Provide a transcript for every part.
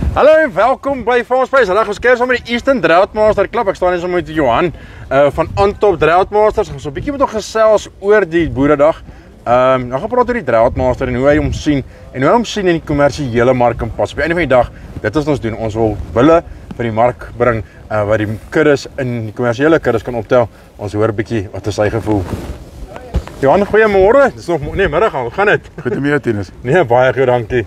Hallo en welkom by Farmspace. Vandag ons kuier saam met die Eastern Droughtmaster Klub. Ek staan hier saam met Johan uh van Antop Droughtmasters. Ons 'n bietjie met hom gesels oor die Boeredag. Ehm um, nou gaan praat oor die Droughtmaster en hoe hy hom sien en hoe hy hom sien in die kommersiële mark en pas. Op die einde van die dag, dit is wat ons doen. Ons wil wille vir die mark bring uh wat die kuddes in die kommersiële kuddes kan optel. Ons hoor 'n bietjie wat is sy gevoel. Johan, goeiemôre. Dis nog nee, middag al. Hoe gaan dit? Goed om jou tennis. Nee, baie goed, dankie.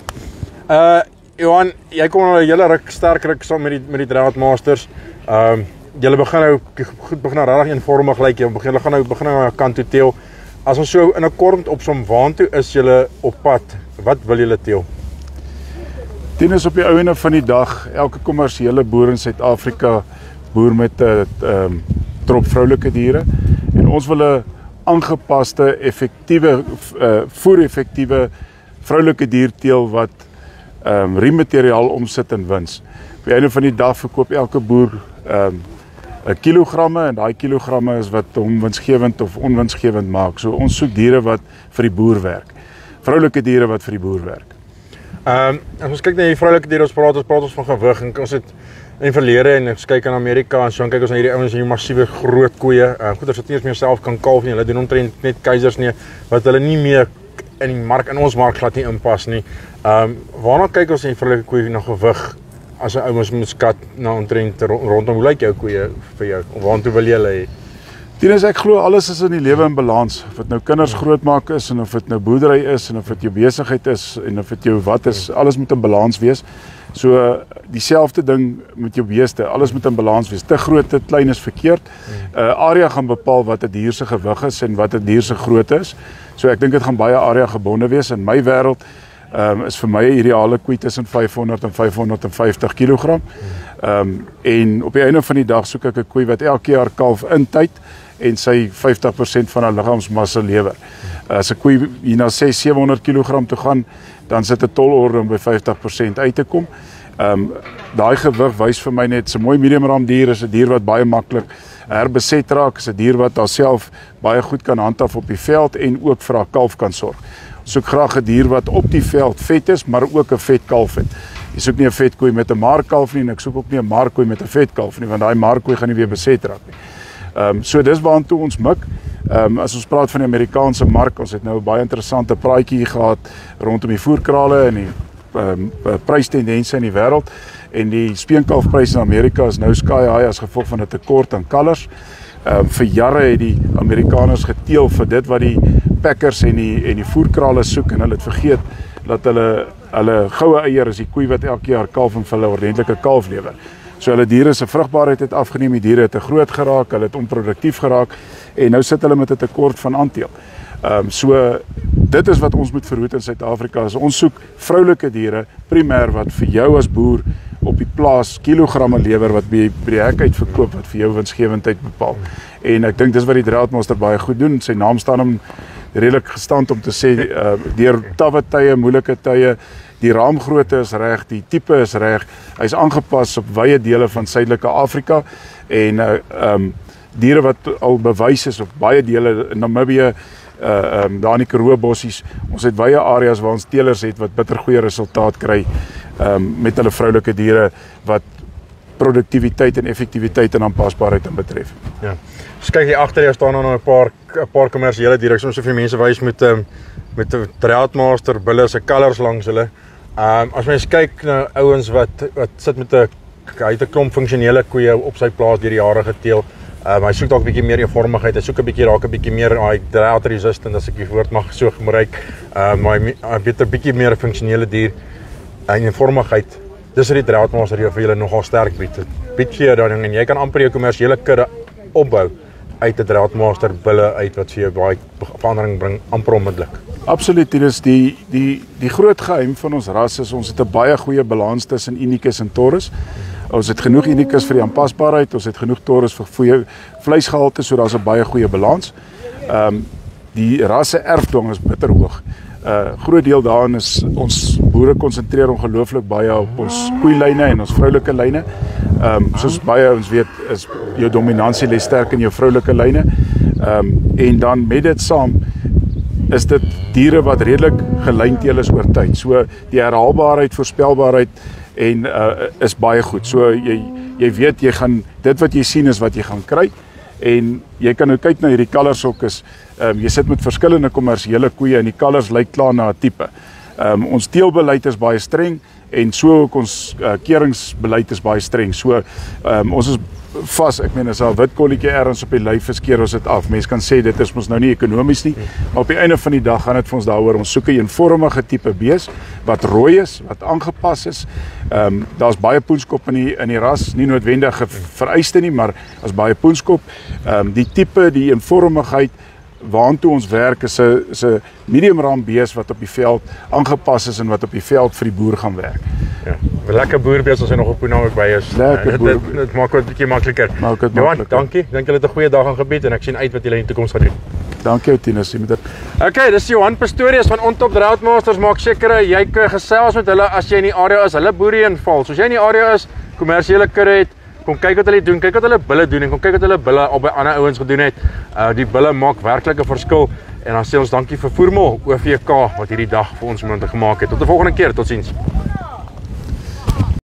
Uh Johan, jy kom al 'n hele ruk sterk ruk saam met die met die Drought Masters. Ehm um, julle begin nou goed begin nou regtig eenvormig lyk like, jy begin hulle gaan nou begin nou kant toe teel. As ons so in 'n kort opsom waantoe is julle op pad? Wat wil julle teel? Tennis op die ou ene van die dag, elke kommersiële boer in Suid-Afrika boer met 'n uh, ehm um, trop vroulike diere en ons wil 'n aangepaste, effektiewe uh, voer-effektiewe vroulike dier teel wat ehm um, riemateriaal omsit in wins. Op die einde van die dag verkoop elke boer ehm um, 'n kilogramme en daai kilogramme is wat hom winsgewend of onwinsgewend maak. So ons soek diere wat vir die boer werk. Vroulike diere wat vir die boer werk. Ehm um, as ons kyk na die vroulike diere, ons praat ons praat ons van gewig en ons het in verlede en ons kyk in Amerika en so kyk ons na hierdie ouens hierdie massiewe groot koeie. Ehm uh, goeders wat nie eens meer self kan kalf nie. Hulle doen omtrent net keisers nie wat hulle nie meer in die mark in ons mark glad nie inpas nie. Ehm um, waarna kyk ons in vroulike koeie na gewig? As 'n ou mens moet skat na omtrent rondom hoe lyk jou koeie vir jou? Waartoe wil jy hê? Dienes ek glo alles is in die lewe in balans. Of dit nou kinders grootmaak is en of dit nou boerdery is en of dit jou besigheid is en of dit jou wat is, alles moet in balans wees. So dieselfde ding met jou beeste, alles moet in balans wees. Te groot, te klein is verkeerd. 'n uh, Area gaan bepaal wat 'n die dier se gewig is en wat 'n die dier se grootte is. So ek dink dit gaan baie area gebonde wees in my wêreld. Um, is vir my 'n ideale koei tussen 500 en 550 kg. Ehm um, en op die einde van die dag soek ek 'n koei wat elke jaar kalf in tyd en sy 50% van haar liggaamsmassa lewer. As 'n koei hier na 6 700 kg toe gaan, dan sit 'n tolorde om by 50% uit te kom. Ehm um, daai gewig wys vir my net 'n mooi medium ram dier is 'n dier wat baie maklik herbeset raak, is 'n dier wat haarself baie goed kan handhaaf op die veld en ook vir haar kalf kan sorg. Soek graag 'n dier wat op die veld vet is, maar ook 'n vet kalf het. Jy soek nie 'n vet koei met 'n markkalf nie en ek soek ook nie 'n markkoei met 'n vet kalf nie, want daai markkoei gaan nie weer beset raak nie. Ehm um, so dis waartoe ons mik. Ehm um, as ons praat van die Amerikaanse mark, ons het nou 'n baie interessante praatjie gehad rondom die voerkrale en die ehm um, prystendense in die wêreld en die speenkalfpryse in Amerika is nou sky high as gevolg van 'n tekort aan kalvers. Ehm um, vir jare het die Amerikaners geteel vir dit wat die packers en die en die voerkrale soek en hulle het vergeet dat hulle hulle goue eier is die koei wat elke jaar kalf en vir hulle ordentlike kalf lewer. So hulle diere se vrugbaarheid het afgeneem, die diere het te groot geraak, hulle het onproduktief geraak en nou sit hulle met 'n tekort van aandeel. Ehm um, so dit is wat ons moet verhoed in Suid-Afrika. Ons soek vroulike diere primêr wat vir jou as boer op die plaas kilogramme lewer wat by by die hek uit verkoop wat vir jou winsgewendheid bepaal. En ek dink dis wat die Droughtmaster baie goed doen. Sy naam staan hom redelik gestand om te sê uh, deur tawwe tye, moeilike tye, die raamgrootte is reg, die tipe is reg. Hy's aangepas op wye dele van Suidelike Afrika en uh um diere wat al bewys is op baie dele in Namibië uh um daar in die Karoo bossies. Ons het wye areas waar ons teelers het wat bittergoeie resultaat kry um met hulle vroulike diere wat produktiwiteit en effektiwiteit en aanpasbaarheid en betref. Ja. So kyk hier agter jou staan dan 'n paar 'n paar kommersiële diere. Ons het vir mense wys met um, met 'n Troutmaster bulle se colors langs hulle. Ehm um, as mens kyk na ouens wat wat sit met 'n hy het 'n klomp funksionele koeie op sy plaas deur die jare geteel. Ehm um, hy soek dalk 'n bietjie meer eenvormigheid. Hy soek 'n bietjie raak 'n bietjie meer daai drought resistant as ek die woord mag so gebruik. Ehm um, hy het 'n bietjie meer funksionele dier en eenvormigheid. Dis wat die Droughtmaster vir julle nogal sterk bied. Bied vir jou dan en jy kan amper jou kommersiële kudde opbou uit 'n Droughtmaster bulle uit wat vir jou baie verandering bring amper onmiddellik. Absoluut, dit is die die die groot geheim van ons ras is ons het 'n baie goeie balans tussen Unicus en Taurus. Ons het genoeg Unicus vir die aanpasbaarheid, ons het genoeg Taurus vir goeie vleisgehalte, so daar's 'n baie goeie balans. Ehm um, die rasse erfdwang is bitter hoog. 'n uh, Groot deel daarin is ons boere konsentreer ongelooflik baie op ons koeilyne en ons vroulike lyne. Ehm um, soos baie ons weet is jou dominansie lê sterk in jou vroulike lyne. Ehm um, en dan met dit saam is dit diere wat redelik gelynteël is oor tyd. So die herhaalbaarheid, voorspelbaarheid en uh is baie goed. So jy jy weet jy gaan dit wat jy sien is wat jy gaan kry en jy kan nou kyk na hierdie kalvershok is ehm um, jy sit met verskillende kommersiële koeie en die kalvers lyk klaar na 'n tipe. Ehm um, ons teelbeleid is baie streng en so ook ons uh, keringsbeleid is baie streng. So ehm um, ons is vas. Ek meen as 'n wit kolletjie ergens op die lyf verskeer ons dit af. Mense kan sê dit is mos nou nie ekonomies nie, maar op die einde van die dag gaan dit vir ons daaroor ons soek 'n eenvormige tipe bees wat rooi is, wat aangepas is. Ehm um, daar's baie poenskop in die in die ras, nie noodwendig vereiste nie, maar as baie poenskop. Ehm um, die tipe, die eenvormigheid waantoe ons werk is 'n is 'n medium ram bees wat op die veld aangepas is en wat op die veld vir die boer gaan werk. Lekker boerbees as hy nog op Poenawek by is. Lekker boer. Dit, dit maak dit 'n bietjie makliker. Maak dit Johan, makliker. dankie. Dink julle het 'n goeie dag aangebied en ek sien uit wat julle in die toekoms gaan doen. Dankie ou Tinus, jy moet dit Okay, dis Johan Pastorius van On Top Drought Masters. Maak seker jy k- gesels met hulle as jy in die area is. Hulle boere inval. Soos jy in die area is, kommersiële kudde het, kom kyk wat hulle doen, kyk wat hulle bulle doen en kom kyk wat hulle bulle al by ander ouens gedoen het. Uh die bulle maak werklik 'n verskil en dan sê ons dankie vir Voormal OVK wat hierdie dag vir ons moontlik gemaak het. Tot 'n volgende keer. Totsiens.